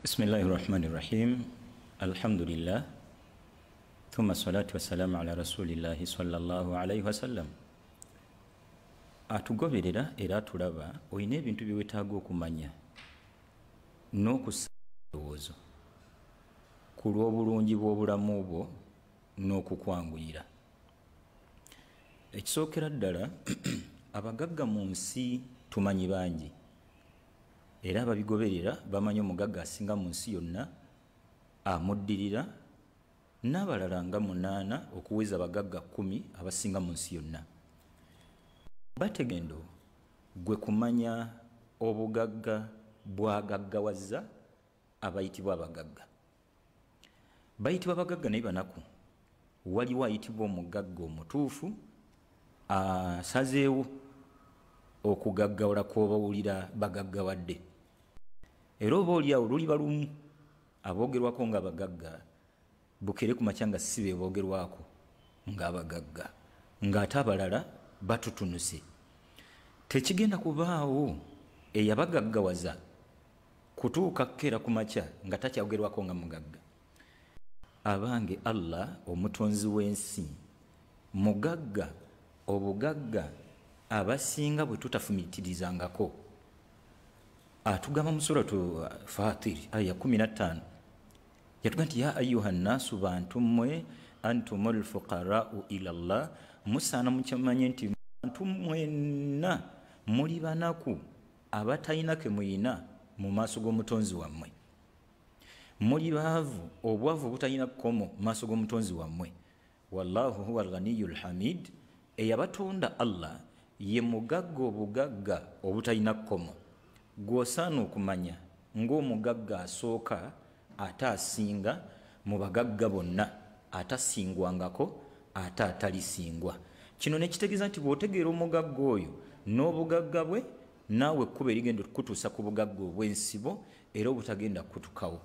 Bismillahirrahmanirrahim. Alhamdulillah. Thumma salatu wassalamu ala rasulillahi sallallahu alaihi wasallam. Atugoberera era atulaba olina ebintu bye weetaaga okumanya n'okussaamu ebirowoozo ku lw'obulungi bw'obulamu bwo n'okukwanguyira. Ekisookera ddala abagagga mu nsi tumanyi bangi. Era ababigoberera bamanyi omugagga asinga mu nsi yonna amuddirira n'abalala nga munaana okuweza abagagga kkumi abasinga mu nsi yonna. Bategendo gwe kumanya obugagga bwagaggawaza abayitibwa abagagga. Bayitibwa abagagga naye banaku. Waliwo ayitibwa omugagga omutuufu asazeewo okugaggawala kwobawulira bagaggawadde. Era oba oliawo luliba lumu aboogerwako nga abagagga bukere ku makya nga si be boogerwako ng'abagagga ng'ate abalala batutunuse. Tekigenda kubaawo eyabagaggawaza kutuuka kukeera ku makya nga takyagerwako nga mugagga. Abange allah omutonzi w'ensi mugagga obugagga abasinga bwe tutafumitirizangako atugamba mu suratu fatir aya 15 yatuga nti ya ayuha nnaasu bantu mmwe antum lfuqarau ila llah musaana mukimanye nti bantu mwenna muli banaku abatalina ke muyina mu maaso g'omutonzi wammwe. Muli baavu obwavu butalina kkomo mu maaso g'omutonzi wammwe. Wallahu huwa alghaniyu lhamid eyabatonda allah ye mugagga obugagga obutalina kkomo. Gw'osaana okumanya ng'omugagga asooka ate asinga mu bagagga bonna atasingwangako ate atalisingwa. Kino nekitegeeza nti bw'otegeera omugagga oyo n'obugagga bwe naawe ekkuba erigenda okukutuusa ku bugagga obw'ensibo era obutagenda kutukawo.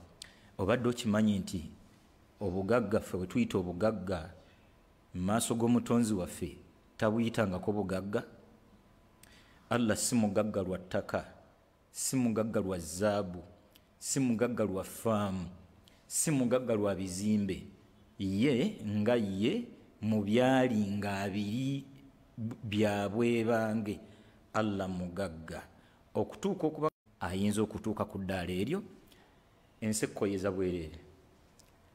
Obadde okimanyi nti obugagga ffe bwe tuyita obugagga mu maaso g'omutonzi waffe tabuyitangako bugagga allah si mugagga lwa ttaka si mugagga lwa zaabu si mugagga lwa faamu si mugagga lwa bizimbe. Ye nga ye mu byali nga abiri byabwebange allah mugagga. Okutuuka okuba ayinza okutuuka ku ddaala eryo? Ensi ekkoyeza bwereere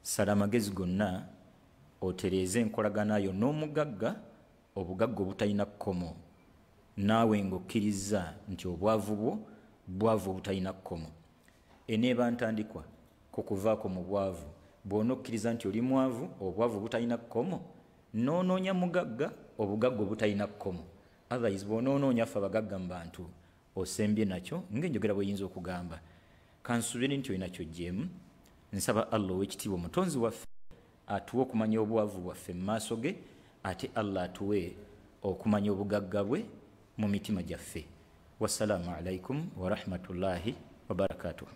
sala amagezi gonna otereeze enkolaganayo n'omugagga obugagga obutalina kkomo naawe ng'okkiriza nti obwavu bwo bwavu obutalina kkomo. Eneeba ntandikwa ku kuvaako mu bwavu. Bw'ona okkiriza nti oli mwavu obwavu butalina kkomo noonoonya mugagga obugagga obutalina kkomo. Otherwise bw'onoonoonya ffe abagagga mu bantu osembye nakyo ng'enjogera bweyinza okugamba. Kansubire nti olina kyojjeemu nsaba allah ow'ekitiibwa omutonzi waffe atuwe okumanya obwavu bwaffe mu maaso ge ate allah atuwe okumanya obugagga bwe mu mitima gyaffe wassalaamu alaikum warahmatullahi wabarakatuh